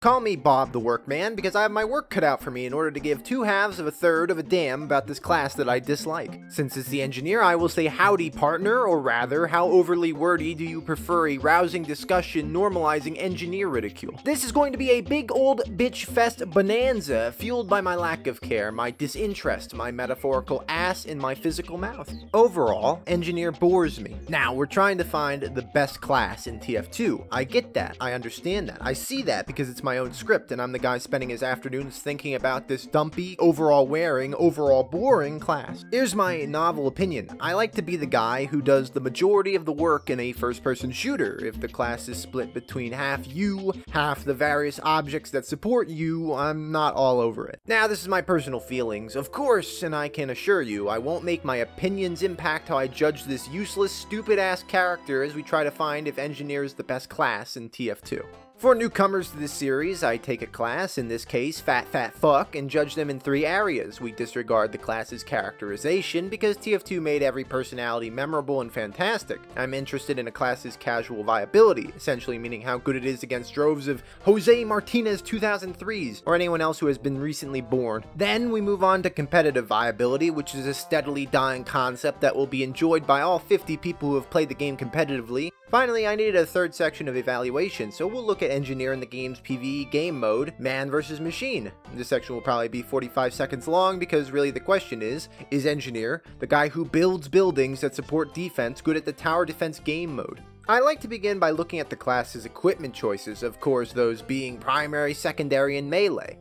Call me Bob the Workman because I have my work cut out for me in order to give two halves of a third of a damn about this class that I dislike. Since it's the engineer, I will say howdy partner, or rather, how overly wordy do you prefer a rousing discussion normalizing engineer ridicule? This is going to be a big old bitch fest bonanza, fueled by my lack of care, my disinterest, my metaphorical ass in my physical mouth. Overall, engineer bores me. Now, we're trying to find the best class in TF2. I get that, I understand that, I see that because it's my own script, and I'm the guy spending his afternoons thinking about this dumpy, overall wearing, overall boring class. Here's my novel opinion. I like to be the guy who does the majority of the work in a first-person shooter. If the class is split between half you, half the various objects that support you, I'm not all over it. Now, this is my personal feelings, of course, and I can assure you, I won't make my opinions impact how I judge this useless, stupid-ass character as we try to find if Engineer is the best class in TF2. For newcomers to this series, I take a class, in this case Fat Fat Fuck, and judge them in three areas. We disregard the class's characterization because TF2 made every personality memorable and fantastic. I'm interested in a class's casual viability, essentially meaning how good it is against droves of Jose Martinez 2003s or anyone else who has been recently born. Then we move on to competitive viability, which is a steadily dying concept that will be enjoyed by all 50 people who have played the game competitively, Finally, I needed a third section of evaluation, so we'll look at engineer in the game's PvE game mode, man versus machine. This section will probably be 45 seconds long because really the question is, is engineer, the guy who builds buildings that support defense, good at the tower defense game mode? I like to begin by looking at the class's equipment choices, of course those being primary, secondary, and melee.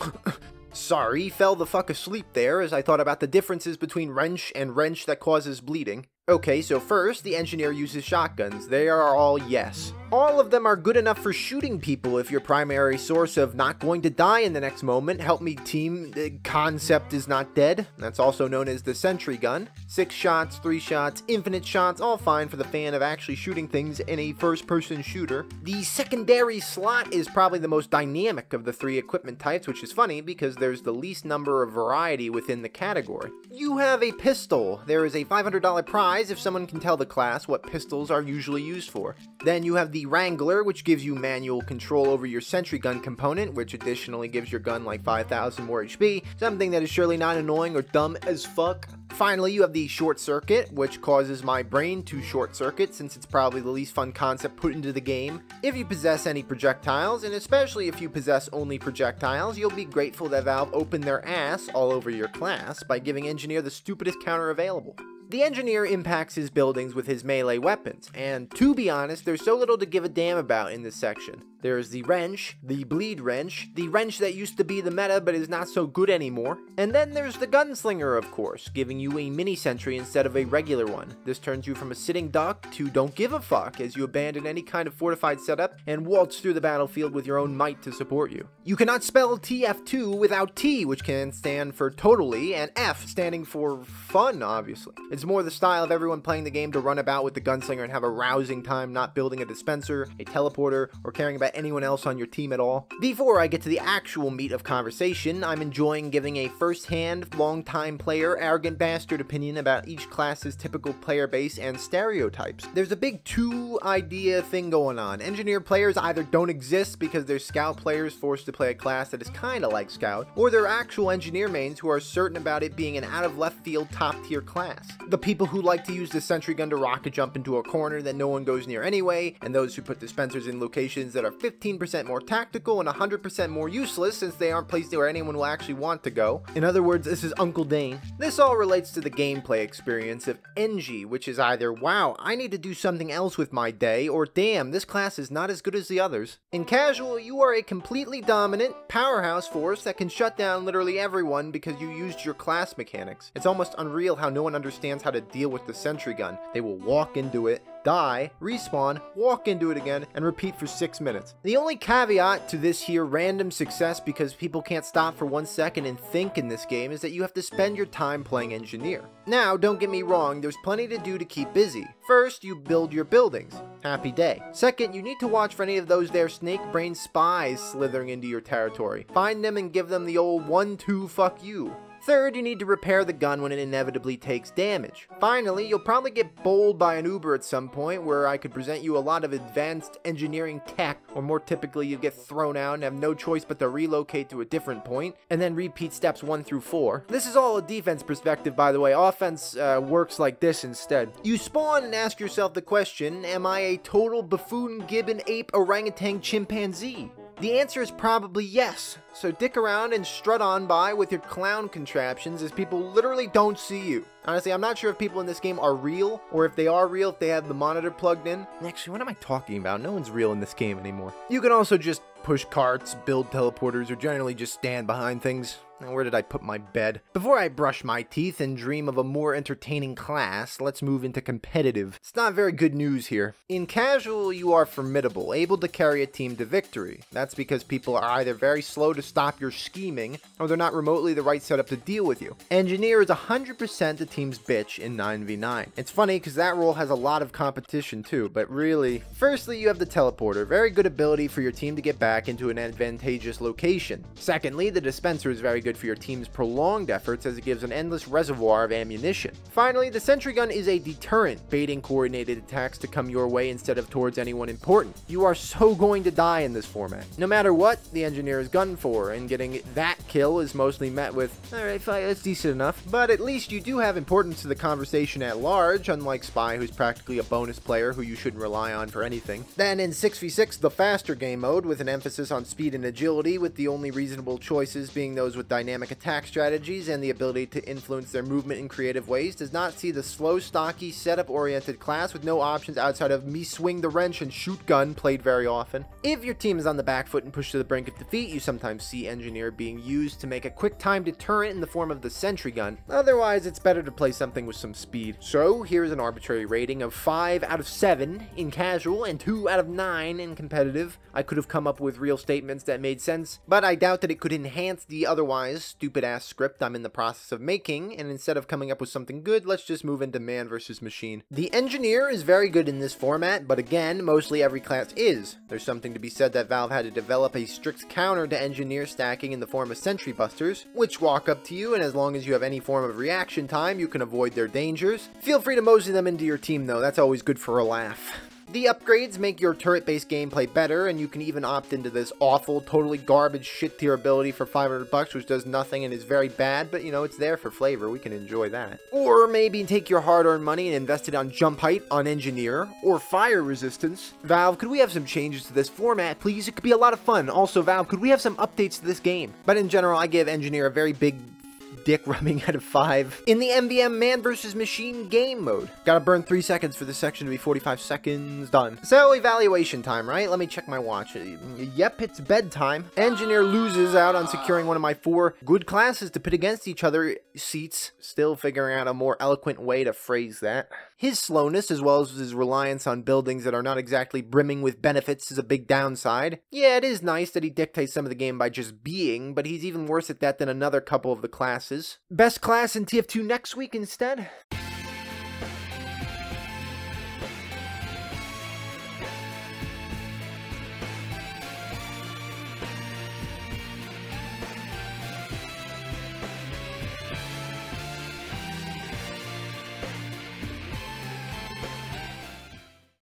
Sorry, fell the fuck asleep there as I thought about the differences between wrench and wrench that causes bleeding. Okay, so first, the engineer uses shotguns. They are all yes. All of them are good enough for shooting people if your primary source of not going to die in the next moment, help me team, the concept is not dead. That's also known as the sentry gun. Six shots, three shots, infinite shots, all fine for the fan of actually shooting things in a first person shooter. The secondary slot is probably the most dynamic of the three equipment types, which is funny because there's the least number of variety within the category. You have a pistol. There is a $500 prize if someone can tell the class what pistols are usually used for. Then you have the Wrangler, which gives you manual control over your sentry gun component, which additionally gives your gun like 5,000 more HP, something that is surely not annoying or dumb as fuck. Finally, you have the short circuit, which causes my brain to short circuit since it's probably the least fun concept put into the game. If you possess any projectiles, and especially if you possess only projectiles, you'll be grateful that Valve opened their ass all over your class by giving Engineer the stupidest counter available. The engineer impacts his buildings with his melee weapons, and to be honest, there's so little to give a damn about in this section. There's the wrench, the bleed wrench, the wrench that used to be the meta but is not so good anymore, and then there's the gunslinger, of course, giving you a mini sentry instead of a regular one. This turns you from a sitting duck to don't give a fuck as you abandon any kind of fortified setup and waltz through the battlefield with your own might to support you. You cannot spell TF2 without T, which can stand for totally, and F standing for fun, obviously. It's more the style of everyone playing the game to run about with the gunslinger and have a rousing time not building a dispenser, a teleporter, or caring about anyone else on your team at all. Before I get to the actual meat of conversation, I'm enjoying giving a first-hand, long-time player, arrogant bastard opinion about each class's typical player base and stereotypes. There's a big two-idea thing going on. Engineer players either don't exist because they're scout players forced to play a class that is kinda like scout, or they're actual engineer mains who are certain about it being an out-of-left-field top-tier class. The people who like to use the sentry gun to rocket jump into a corner that no one goes near anyway, and those who put dispensers in locations that are 15% more tactical and 100% more useless since they aren't placed where anyone will actually want to go. In other words, this is Uncle Dane. This all relates to the gameplay experience of Engi, which is either, wow, I need to do something else with my day, or damn, this class is not as good as the others. In casual, you are a completely dominant, powerhouse force that can shut down literally everyone because you used your class mechanics. It's almost unreal how no one understands how to deal with the sentry gun. They will walk into it, die, respawn, walk into it again, and repeat for 6 minutes. The only caveat to this here random success because people can't stop for one second and think in this game is that you have to spend your time playing engineer. Now, don't get me wrong, there's plenty to do to keep busy. First, you build your buildings. Happy day. Second, you need to watch for any of those there snake brain spies slithering into your territory. Find them and give them the old one two fuck you. Third, you need to repair the gun when it inevitably takes damage. Finally, you'll probably get bowled by an Uber at some point where I could present you a lot of advanced engineering tech, or more typically, you get thrown out and have no choice but to relocate to a different point, and then repeat steps 1 through 4. This is all a defense perspective, by the way. Offense uh, works like this instead. You spawn and ask yourself the question Am I a total buffoon, gibbon, ape, orangutan, chimpanzee? The answer is probably yes, so dick around and strut on by with your clown contraptions as people literally don't see you. Honestly, I'm not sure if people in this game are real, or if they are real, if they have the monitor plugged in. Actually, what am I talking about? No one's real in this game anymore. You can also just push carts, build teleporters, or generally just stand behind things. Where did I put my bed? Before I brush my teeth and dream of a more entertaining class, let's move into competitive. It's not very good news here. In casual, you are formidable, able to carry a team to victory. That's because people are either very slow to stop your scheming, or they're not remotely the right setup to deal with you. Engineer is 100% the team's bitch in 9v9. It's funny because that role has a lot of competition too, but really, firstly, you have the teleporter, very good ability for your team to get back into an advantageous location. Secondly, the dispenser is very good good for your team's prolonged efforts as it gives an endless reservoir of ammunition. Finally, the sentry gun is a deterrent, baiting coordinated attacks to come your way instead of towards anyone important. You are so going to die in this format. No matter what the engineer is gunned for, and getting that kill is mostly met with, alright, fine, that's decent enough. But at least you do have importance to the conversation at large, unlike Spy, who's practically a bonus player who you shouldn't rely on for anything. Then in 6v6, the faster game mode, with an emphasis on speed and agility, with the only reasonable choices being those with dynamic attack strategies and the ability to influence their movement in creative ways does not see the slow, stocky, setup-oriented class with no options outside of me swing the wrench and shoot gun played very often. If your team is on the back foot and pushed to the brink of defeat, you sometimes see Engineer being used to make a quick time deterrent in the form of the sentry gun. Otherwise, it's better to play something with some speed. So, here's an arbitrary rating of 5 out of 7 in casual and 2 out of 9 in competitive. I could have come up with real statements that made sense, but I doubt that it could enhance the otherwise stupid ass script I'm in the process of making, and instead of coming up with something good, let's just move into man versus machine. The engineer is very good in this format, but again, mostly every class is. There's something to be said that Valve had to develop a strict counter to engineer stacking in the form of sentry busters, which walk up to you, and as long as you have any form of reaction time, you can avoid their dangers. Feel free to mosey them into your team though, that's always good for a laugh. The upgrades make your turret-based gameplay better, and you can even opt into this awful, totally garbage shit tier ability for 500 bucks, which does nothing and is very bad, but you know, it's there for flavor, we can enjoy that. Or maybe take your hard-earned money and invest it on jump height, on engineer, or fire resistance. Valve, could we have some changes to this format, please? It could be a lot of fun. Also, Valve, could we have some updates to this game? But in general, I give engineer a very big dick rubbing out of 5. In the MVM Man vs. Machine game mode. Gotta burn 3 seconds for this section to be 45 seconds done. So, evaluation time, right? Let me check my watch. Yep, it's bedtime. Engineer loses out on securing one of my four good classes to pit against each other seats. Still figuring out a more eloquent way to phrase that. His slowness, as well as his reliance on buildings that are not exactly brimming with benefits, is a big downside. Yeah, it is nice that he dictates some of the game by just being, but he's even worse at that than another couple of the classes. Best class in TF2 next week instead?